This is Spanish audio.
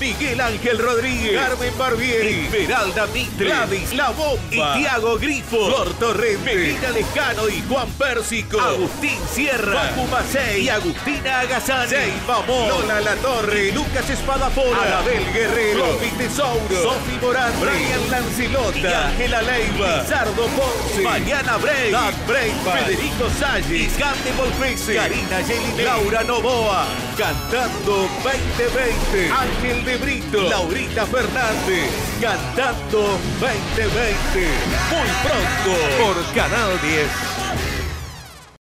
Miguel Ángel Rodríguez, Carmen Barbieri, Esmeralda Mitre, Gladys La Bomba y Tiago Grifo, Flor Torrente, Melina Lejano y Juan Pérsico, Agustín Sierra, Facu Macei y Agustina Agazani, Amor, Lola La Torre, Lucas Espadafora, Arabel Guerrero, Roby Tesauro, Sofi Morán, Brian Lancilota Ángela Leiva, Sardo Ponce, Mariana Bray, Dan Breitman, Federico Salles, Iscante Volpese, Karina Yelin, Laura Novoa, Cantando 2020, Ángel de Brito, Laurita Fernández, Cantando 2020. Muy pronto por Canal 10.